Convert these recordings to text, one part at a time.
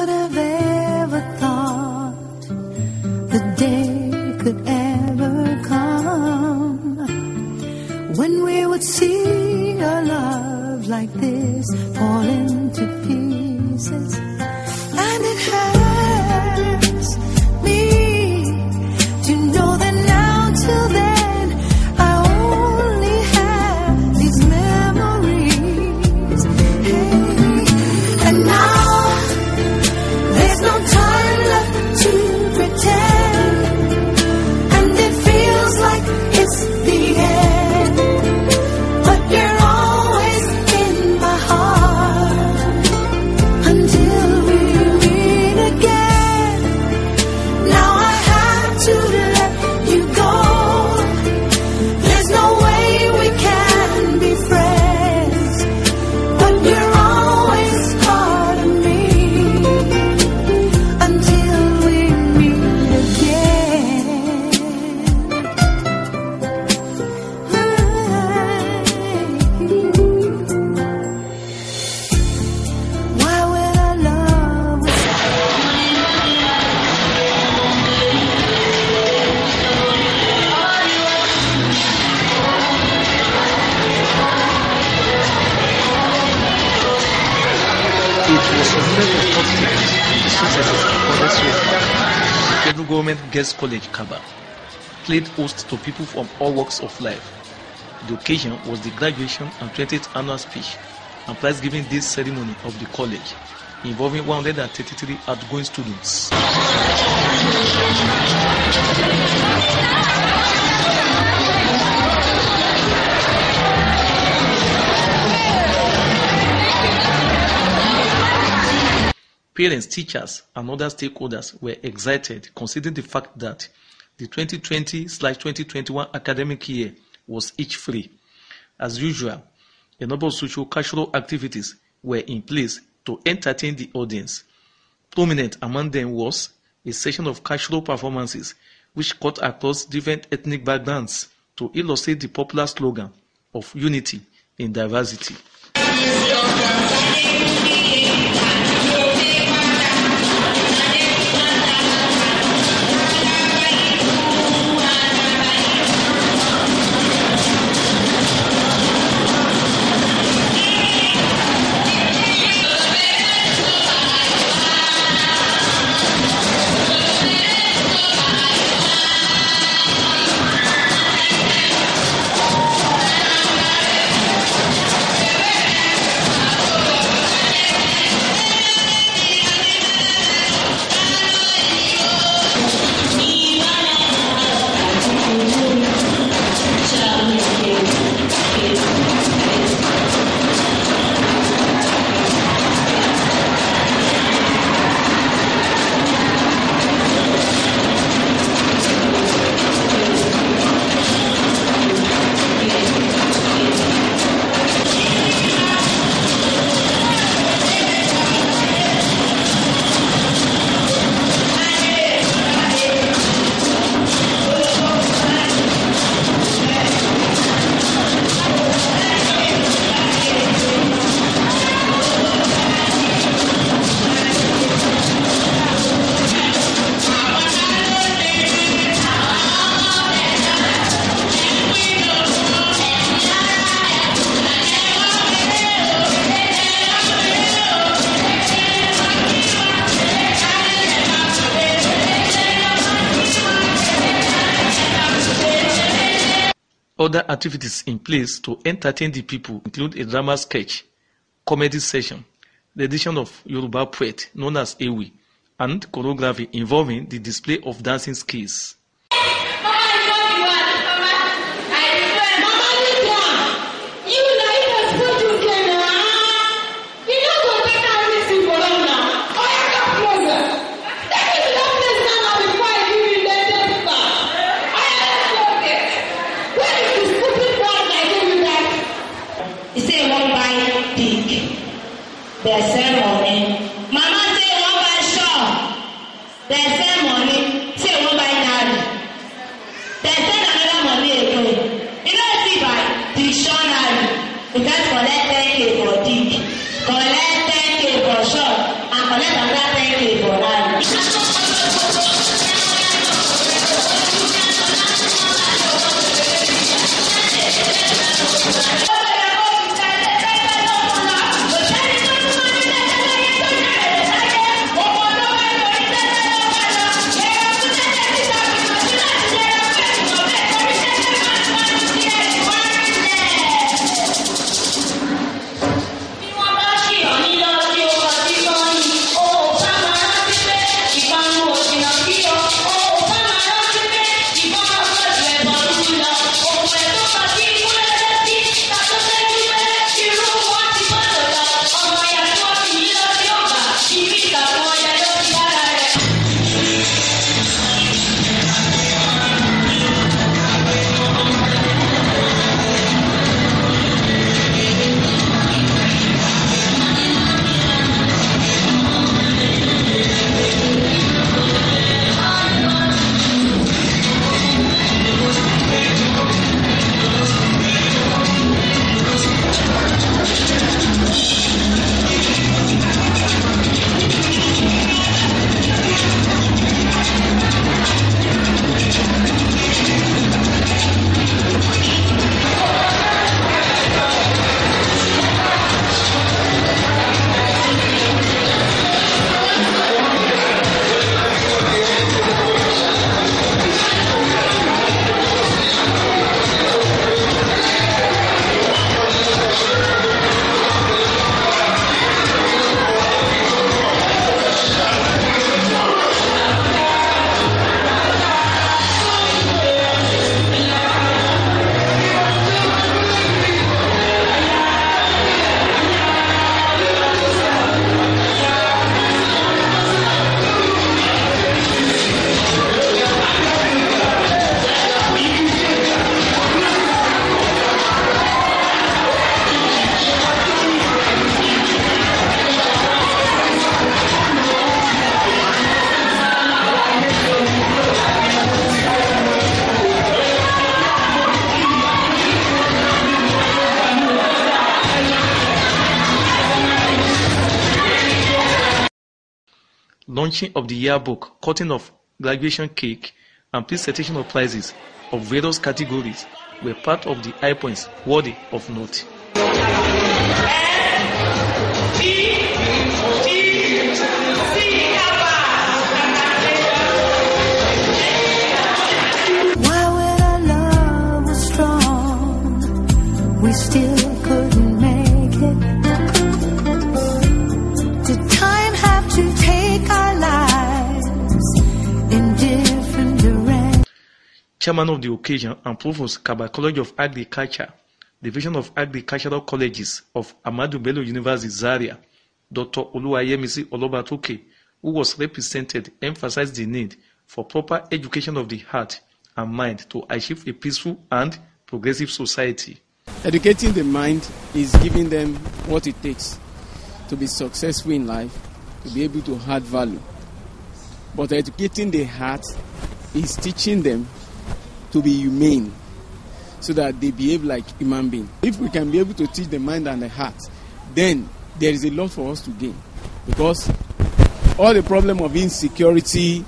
would have ever thought the day could ever come when we would see a love like this fall into pieces. Government Guest College Kaba played host to people from all walks of life. The occasion was the graduation and 20th annual speech and prize giving day ceremony of the college involving 133 outgoing students. Parents, teachers, and other stakeholders were excited considering the fact that the 2020-2021 academic year was each free. As usual, a number of social cultural activities were in place to entertain the audience. Prominent among them was a session of cultural performances which cut across different ethnic backgrounds to illustrate the popular slogan of unity in diversity. Other activities in place to entertain the people include a drama sketch, comedy session, the edition of Yoruba poet known as Ewi, and choreography involving the display of dancing skills. Launching of the yearbook, cutting of graduation cake, and presentation of prizes of various categories were part of the high points worthy of note. Still Chairman of the occasion and Provost Kabba College of Agriculture, Division of Agricultural Colleges of Ahmadu Bello University Zaria, Dr. Oluwayemisi Olobatoke, who was represented, emphasized the need for proper education of the heart and mind to achieve a peaceful and progressive society. Educating the mind is giving them what it takes to be successful in life, to be able to add value. But educating the heart is teaching them to be humane so that they behave like human beings. If we can be able to teach the mind and the heart, then there is a lot for us to gain because all the problem of insecurity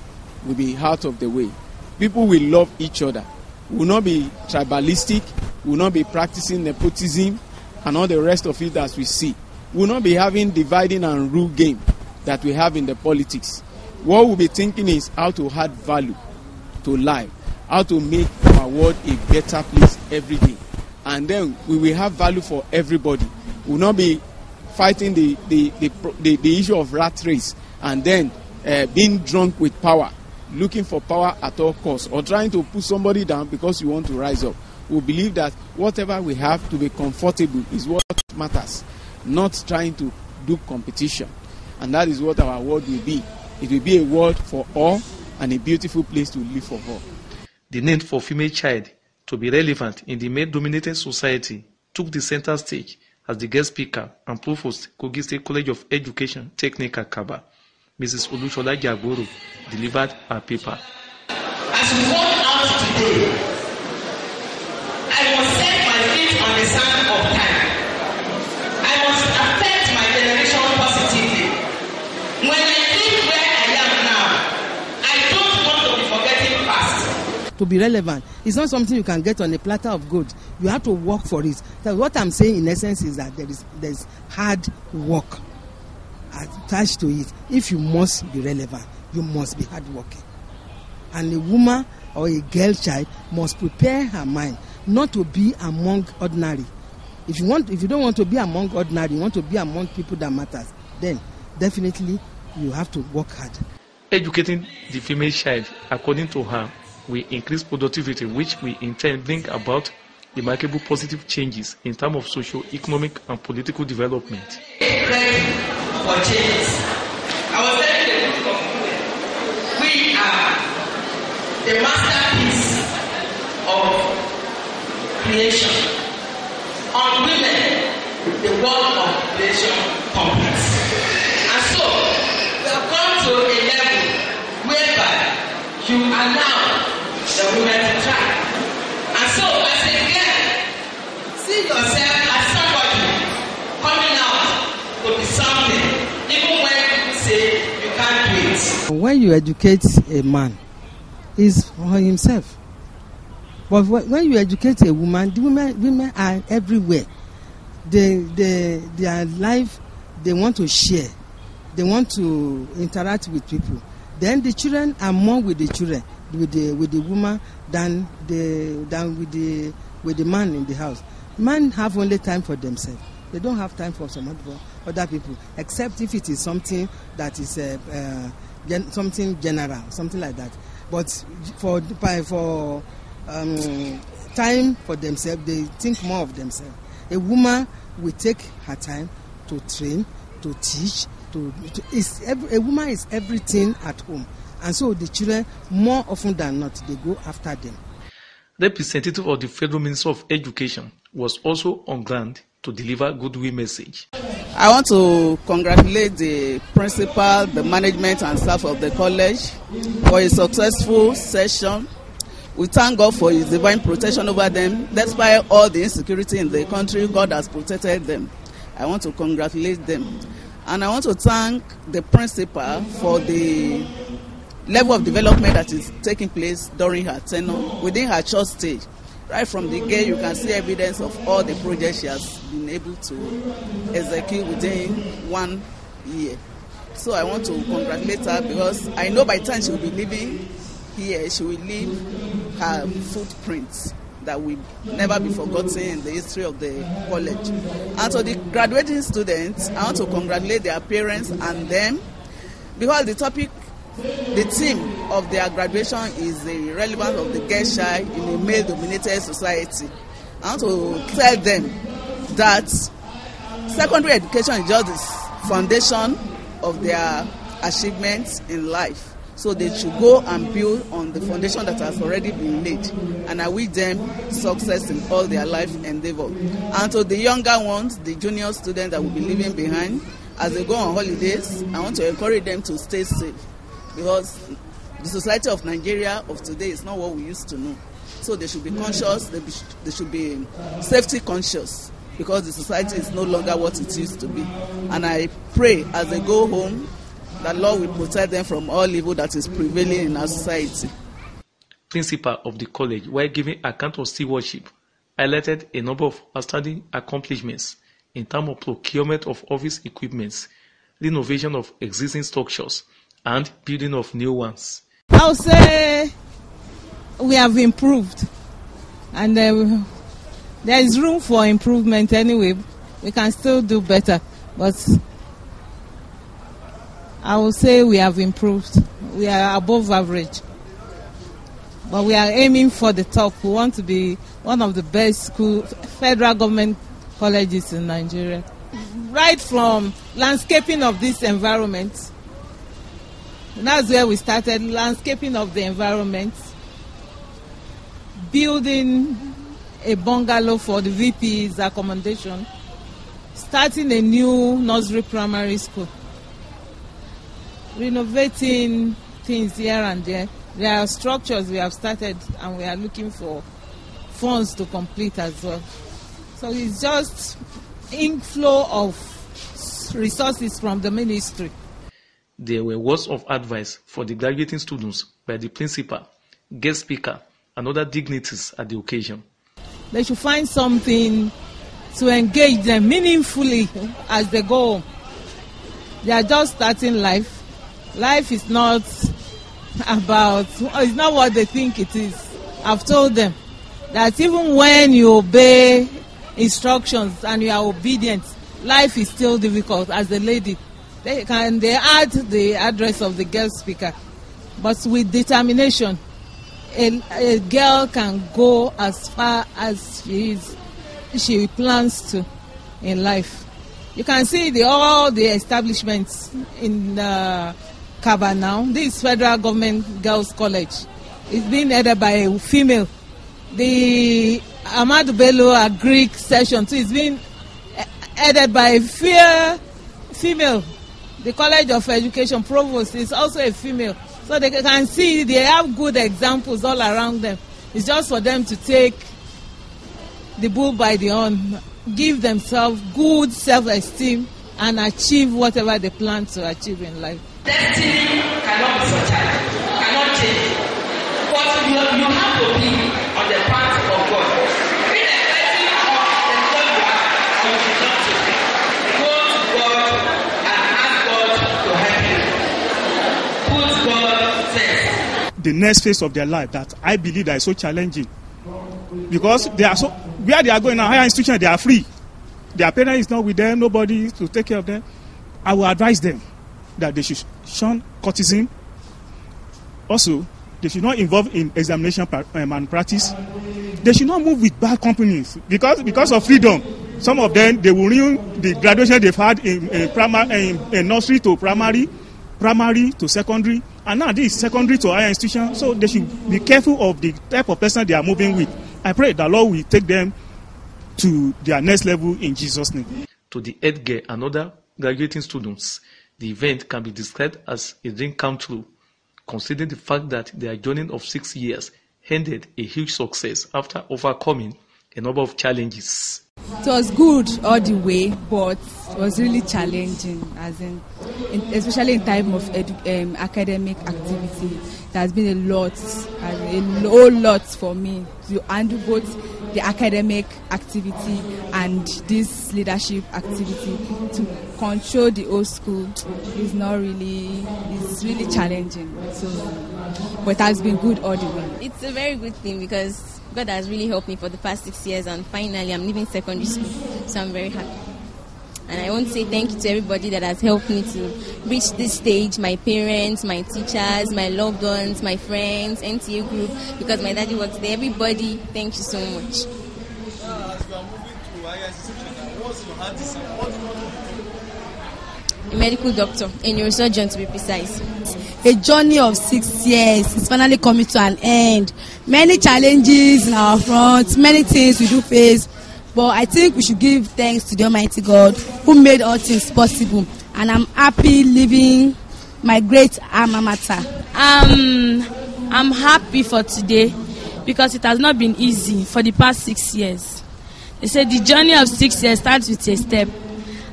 will be out of the way. People will love each other, will not be tribalistic, will not be practicing nepotism and all the rest of it as we see. Will not be having dividing and rule game that we have in the politics. What we'll be thinking is how to add value to life, how to make our world a better place every day. And then we will have value for everybody. We will not be fighting the, the, the, the, the issue of rat race and then uh, being drunk with power, looking for power at all costs, or trying to put somebody down because you want to rise up. We believe that whatever we have to be comfortable is what matters, not trying to do competition. And that is what our world will be. It will be a world for all and a beautiful place to live for all. The need for female child to be relevant in the male-dominated society took the center stage as the guest speaker and provost Kogi State College of Education Technical Kaba, Mrs. Olushola Jagoro, delivered her paper. As we walk out today, I must set my feet on the sand to be relevant. It's not something you can get on a platter of gold. You have to work for it. So what i'm saying in essence is that there is there is hard work attached to it. If you must be relevant you must be hardworking. And a woman or a girl child must prepare her mind not to be among ordinary. If you want if you don't want to be among ordinary you want to be among people that matters then definitely you have to work hard. Educating the female child, according to her, will increase productivity, which we intend bring about remarkable positive changes in terms of social, economic, and political development. for changes. I was telling we are the masterpiece of creation. On women, the world of creation completes. And so, we have come to a level whereby you allow the women to try. And so, as a girl, see yourself as somebody coming out to be something, even when people say you can't do it. when you educate a man is for himself but wh- when you educate a woman the women women are everywhere they they their life they want to share they want to interact with people then the children are more with the children with the with the woman than the than with the with the man in the house. Men have only time for themselves. They don't have time for some other, people except if it is something that is uh, uh, gen- something general something like that. But for by for um, time for themselves they think more of themselves. A woman will take her time to train to teach to, to is every, a woman is everything at home and so the children more often than not they go after them The Representative of the Federal Minister of Education was also on ground to deliver goodwill message. I want to congratulate the principal, the management, and staff of the college for a successful session. We thank God for His divine protection over them. Despite all the insecurity in the country, God has protected them. I want to congratulate them. And I want to thank the principal for the level of development that is taking place during her tenure within her short stage. Right from the gate, you can see evidence of all the projects she has been able to execute within one year. So I want to congratulate her because I know by the time she will be leaving here, she will leave her footprints that will never be forgotten in the history of the college. And to the graduating students, I want to congratulate their parents and them because the topic, the theme of their graduation is the relevance of the girl child in a male dominated society. I want to tell them that secondary education is just the foundation of their achievements in life. So they should go and build on the foundation that has already been laid. And I wish them success in all their life endeavor. And to the younger ones, the junior students that will be leaving behind, as they go on holidays, I want to encourage them to stay safe. Because the society of Nigeria of today is not what we used to know. So they should be conscious, they, be, they should be safety conscious because the society is no longer what it used to be. And I pray as they go home that Lord will protect them from all evil that is prevailing in our society. Principal of the college, while giving account of stewardship, highlighted a number of outstanding accomplishments in terms of procurement of office equipments, renovation of existing structures, and building of new ones. I'll say we have improved, and uh, there is room for improvement anyway. We can still do better, but I will say we have improved. We are above average. But we are aiming for the top. We want to be one of the best school, federal government colleges in Nigeria. Right from landscaping of this environment, that's where we started landscaping of the environment, building a bungalow for the VP's accommodation, starting a new nursery primary school renovating things here and there. There are structures we have started and we are looking for funds to complete as well. So it's just inflow of resources from the ministry. There were words of advice for the graduating students by the principal, guest speaker, and other dignitaries at the occasion. They should find something to engage them meaningfully as they go. They are just starting life life is not about it's not what they think it is i've told them that even when you obey instructions and you are obedient life is still difficult as a lady they can they add the address of the girl speaker but with determination a, a girl can go as far as she is she plans to in life you can see the all the establishments in uh, Kabba now. This is Federal Government Girls College. It's being headed by a female. The Ahmadu Bello Greek session too is being headed by a female. The College of Education Provost is also a female. So they can see they have good examples all around them. It's just for them to take the bull by the horn, give themselves good self-esteem and achieve whatever they plan to achieve in life. Destiny cannot be foretold, cannot change. But you, you have to be the next phase of their life that I believe that is so challenging. Because they are so where they are going now higher institution they are free. Their parents is not with them nobody to take care of them. I will advise them that they should shun courtesan. Also they should not involve in examination um, and practice. They should not move with bad companies because because of freedom. Some of them they will ruin the graduation they've had in, in primary in, in nursery to primary primary to secondary and now this is secondary to higher institution so they should be careful of the type of person they are moving with i pray that lord will take them to their next level in jesus name. To the head girl and other graduating students, the event can be described as a dream come true, considering the fact that their journey of six years ended a huge success after overcoming a number of challenges. It was good all the way, but it was really challenging, as in, in especially in time of edu- um, academic activity. There has been a lot, a whole lot for me to handle both the academic activity and this leadership activity. To control the old school is not really it's really challenging. So but it has been good all the way. It's a very good thing because God has really helped me for the past six years, and finally, I'm leaving secondary school, so I'm very happy. And I want to say thank you to everybody that has helped me to reach this stage my parents, my teachers, my loved ones, my friends, NTA group, because my daddy works there. Everybody, thank you so much. A medical doctor, a neurosurgeon to be precise. A journey of six years is finally coming to an end. Many challenges in our front, many things we do face, but I think we should give thanks to the Almighty God who made all things possible. And I'm happy living my great alma mater. Um, I'm happy for today because it has not been easy for the past six years. They said the journey of six years starts with a step.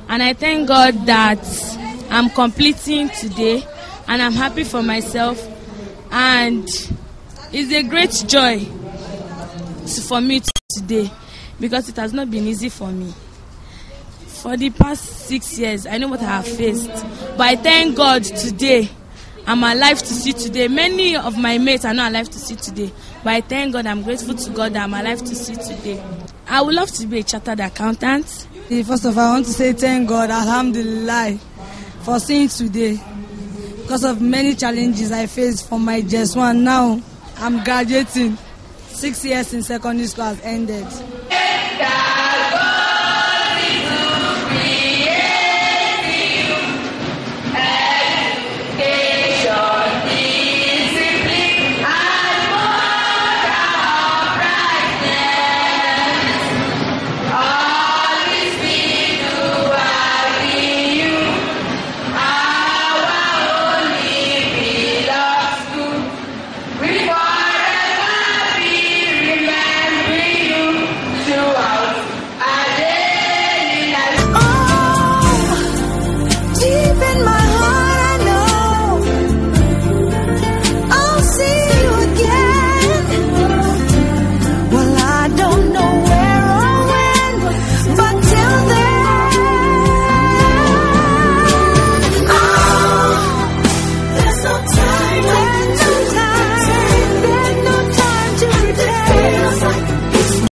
And I thank God that I'm completing today and I'm happy for myself. And it's a great joy for me today because it has not been easy for me. For the past six years, I know what I have faced. But I thank God today I'm alive to see today. Many of my mates are not alive to see today. But I thank God, I'm grateful to God that I'm alive to see today. I would love to be a chartered accountant. First of all, I want to say thank God, Alhamdulillah, for seeing today. Because of many challenges I faced from my just one, now I'm graduating. Six years in secondary school has ended.